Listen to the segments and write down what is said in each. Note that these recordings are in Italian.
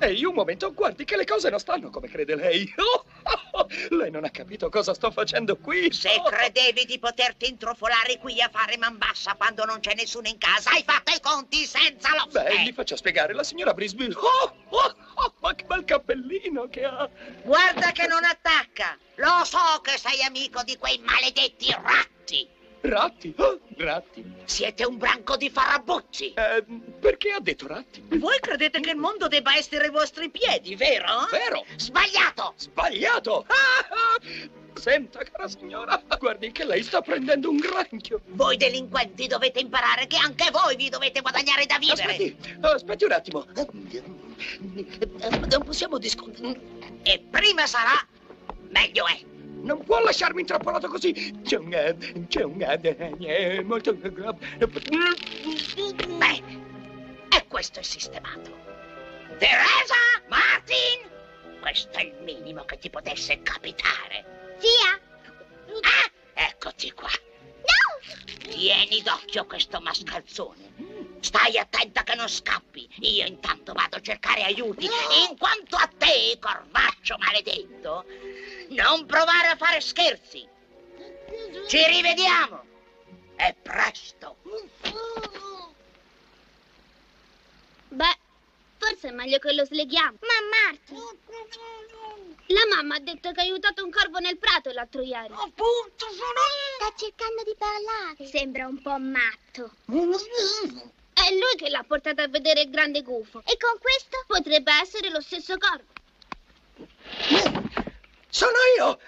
Ehi, un momento, guardi che le cose non stanno come crede lei. lei non ha capito cosa sto facendo qui. Se credevi di poterti intrufolare qui a fare man bassa quando non c'è nessuno in casa, hai fatto i conti senza lo Beh, gli faccia spiegare, la signora Brisbane. Oh, oh, oh, ma che bel cappellino che ha. Guarda che non attacca. Lo so che sei amico di quei maledetti ratti. Ratti? Oh, ratti. Siete un branco di farabuzzi. Eh, perché ha detto ratti? Voi credete che il mondo debba essere ai vostri piedi, vero? Vero. Sbagliato. Sbagliato. Ah, ah. Senta, cara signora, guardi che lei sta prendendo un granchio. Voi delinquenti dovete imparare che anche voi vi dovete guadagnare da vivere. Aspetti, aspetti un attimo. Non possiamo discutere. E prima sarà, meglio è. Non può lasciarmi intrappolato così. C'è un... c'è un... è molto... Bene. E questo è sistemato. Teresa! Martin! Questo è il minimo che ti potesse capitare. Zia? Ah, eccoti qua. No! Tieni d'occhio questo mascalzone. Stai attenta che non scappi. Io intanto vado a cercare aiuti. In quanto a te, corvaccio maledetto, non provare a fare scherzi. Ci rivediamo. E presto. Beh, forse è meglio che lo sleghiamo. Ma Marti! La mamma ha detto che ha aiutato un corvo nel prato l'altro ieri. Appunto, sono Sta cercando di parlare. Sembra un po' matto. È lui che l'ha portato a vedere il grande gufo. E con questo potrebbe essere lo stesso corvo. Sono io!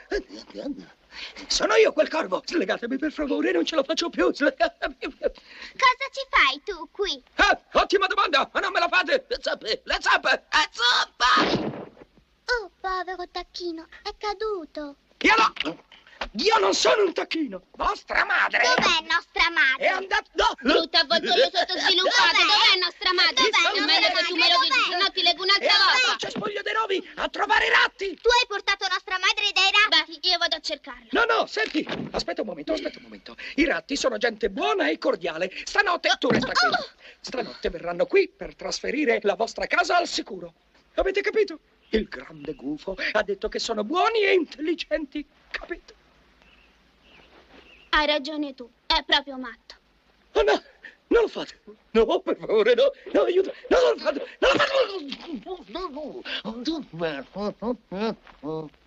Sono io quel corvo! Slegatemi per favore, non ce la faccio più! Slegatemi! Cosa ci fai tu qui? Ah, ottima domanda! Ma non me la fate! Le zappe! Le zappe! Le zappe! Oh, povero tacchino, è caduto. Io no! Io non sono un tacchino! vostra madre. Dov'è nostra È madre? andato... No! Brutta avvoltoio sottosviluppato, Dov'è? dov'è nostra madre? Dov'è? Non meglio che tu me lo dici, Dov'è? se no ti leggo E un'altra andato al volta. cespuglio dei rovi a trovare i ratti! Tu hai portato nostra madre dai ratti? Beh, io vado a cercarlo. No, no, senti, aspetta un momento, aspetta un momento. I ratti sono gente buona e cordiale. Stanotte tu resta qui. Stanotte verranno qui per trasferire la vostra casa al sicuro. Avete capito? Il grande gufo ha detto che sono buoni e intelligenti, capito? Hai ragione tu, è proprio matto. Oh no, non lo fate. No, per favore, no, no, aiuto. No, non lo fate, non lo fate.